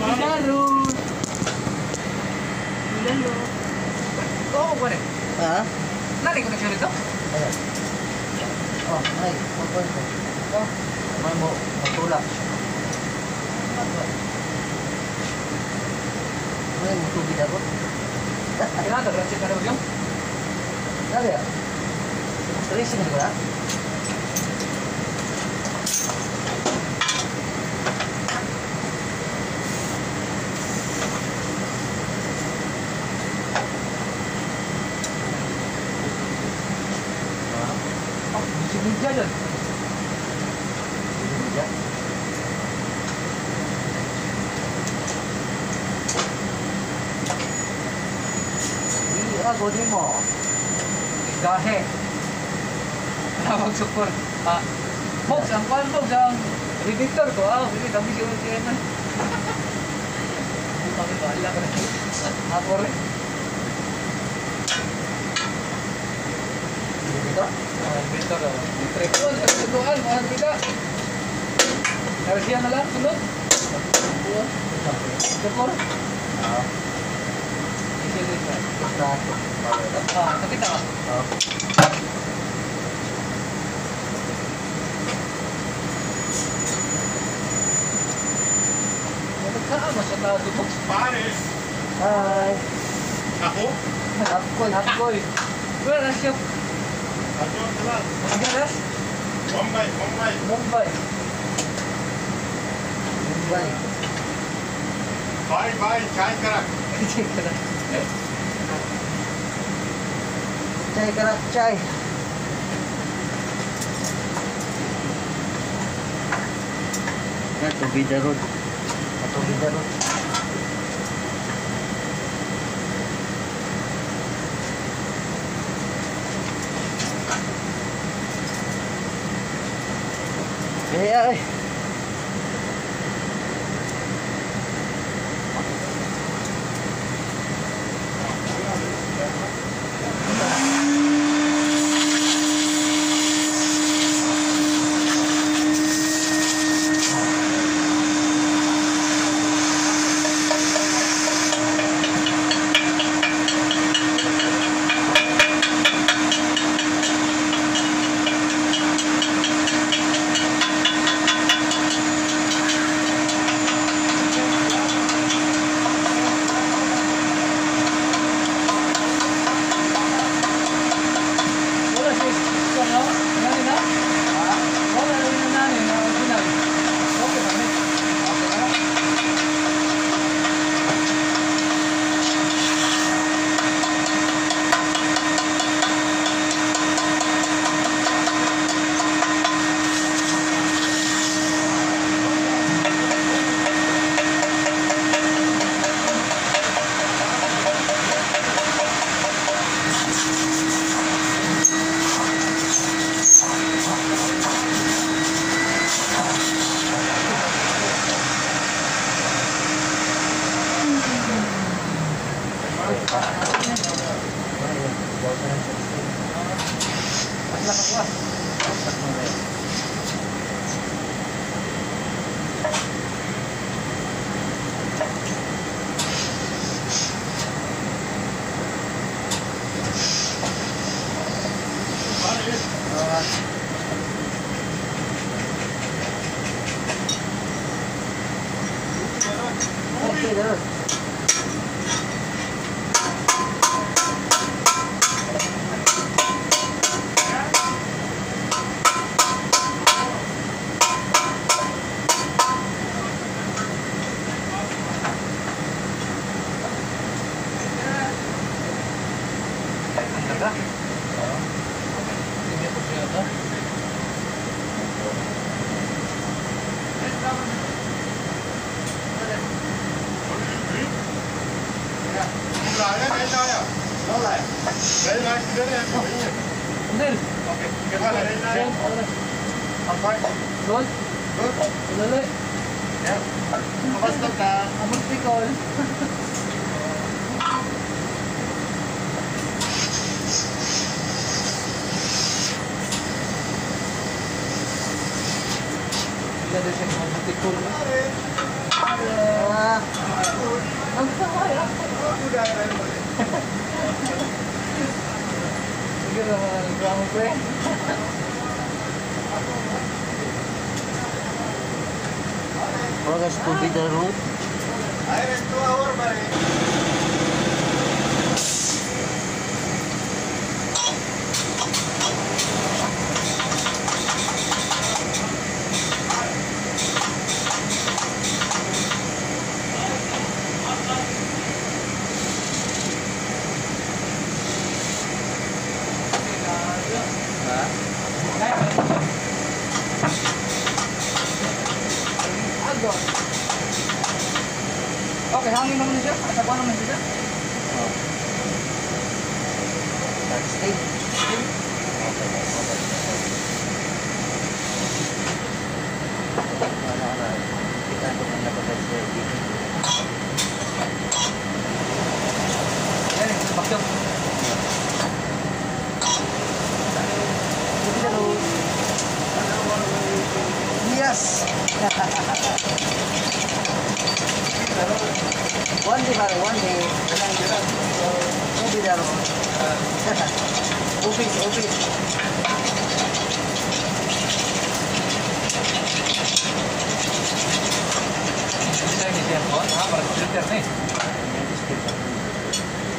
Lalo. Lalo. Oo, pare. Ha? Nari ko na siya rito. Ayan. Oh, ay, pagkuhan ko. Oh, may mo, magtulak. May mo tubig ako. Kailangan, nag-ratchet na rin yung. Dali ah. Tracing ko na. Oh, si Media yan. Godin mo. Gahe. Tawag sukor. Ah, Box, ang kwan box, ang editor ko. Ah, hindi kami siya siya na. Kami bahala ka na. Ako rin. Dito? Ah, editor. ah. Editor ko. Sa tutuan, mahal kita. Narasiya na lang, sunod. Sukor. Ah, Isi editor. Ah, nakita ka. Oh. Nagkaan mo sa tao di box. Pares. Hi. Ako? Akoy. Akoy. Wala na siya. Ako na lang. Magalas. Bombay, Bombay. Mumbai. Mumbai. Bye, bye. Chai karak. Check ka na. Chay karak chay. Ato bida road. Ato bida us. है नहीं ना किधर है उधर ओके कितना है ना अब फाइन रोल रोल उधर ले अवस्था का अमृति कॉल Ada yang mau tikul. Ada. Ang saya. Udah ada. little young girl. Rodes, tu vida, Ruth. Ahí eres tú ahora, María. One day, pare, one day. To be the route. Upis, upis. Isa ini siya po. Ha, para sa filter na eh.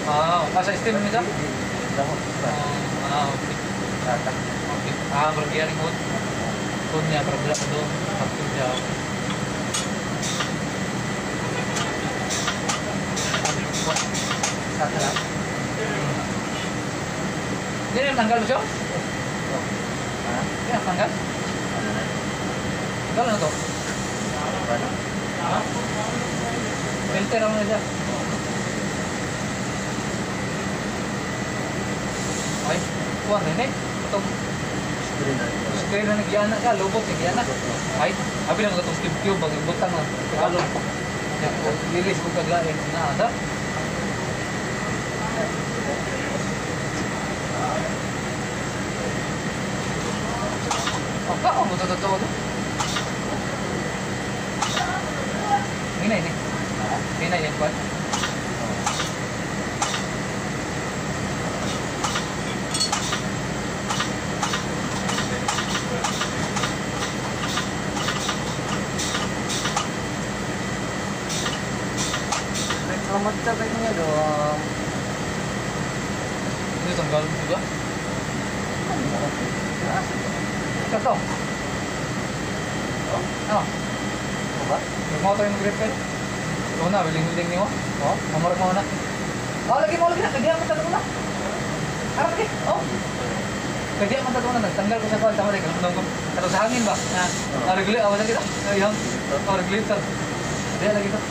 Ah, masa steam nito? Dahon. Ah, okay. Tata. Okay. Niya, para bila ko doon. Kapag siya. Lang. Tanggal? Ha? Ini yang tanggal? Na? Tanggal na to? Ha? Filter ako na siya. Ay, kuha rin eh. Itong Screen na na nagyana ka, lubot nagyana. Ay, abi lang itong tube tube, ang ibutang na. Tagalog. Yan, lilis ko kaglain. Na, ada? Oh, kao mo to totoo to. Ini ini. Ini yang kuat. Selamat capeknya dong. Ini tanggal juga. Satu. Oh. Apa? Mau tayo mag-grip eh. Ikaw na, wiling-wiling niyo. Oh, mamurag mo na. Oh, lagi mo lagi na. Kaya mo tatlo na. Harap lagi. Oh. Kaya mo tatlo na. Tanggal ko sa kwan. Tama rin. Kanong ko. Kato sa hangin ba? Na, Oh. na regulator. Awas lagi to. Ayun. Oh, regulator. Kaya lagi to.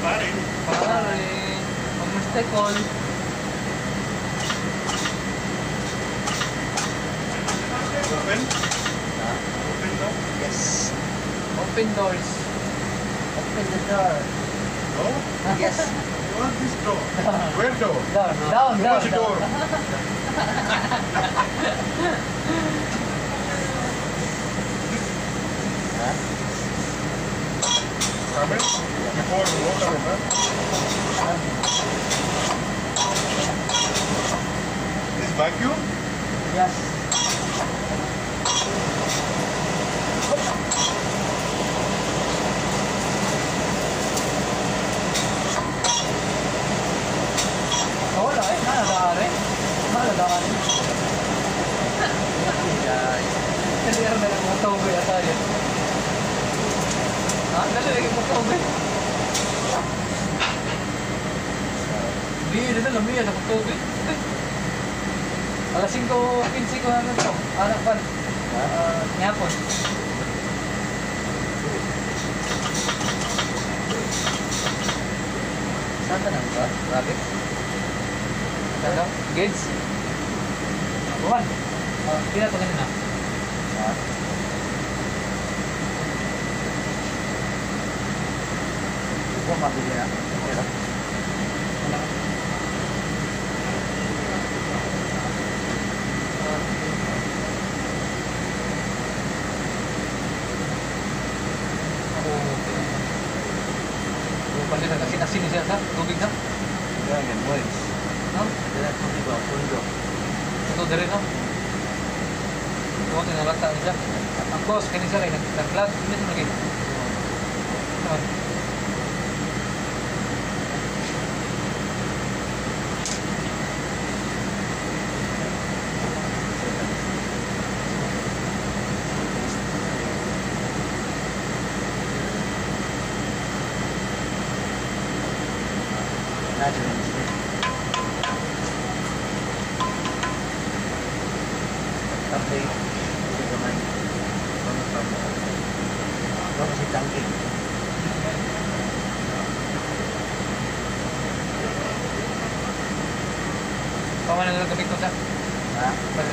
Pare. Pare. Mag-mistake call. Open doors. Open the door. No? Yes. You want this door? Where door? Uh-huh. Down, down, Too down. much door. Ha? Come in. Before the water, man. This vacuum? Yes. Dito lang niya tawag eh. Alas 5.15 ko na ito. Anak pa. Uh, ngapon. Saan ka nang ba? Rabbit. Ano? Gates. Buwan. Hindi na ito kanina. Ha? Kung mabili na. Oh, pala na kasi nasin siya sa tubig na. yan yan, boys. No? Yan ang tubig ba? Pundo. Sa to dere no. Kung tinalata niya. Ang boss kani sa kay nag-vlog mismo lagi. No. Natural Ano kasi tangki? Paman na nagkabit ko sa. Ha? Pwede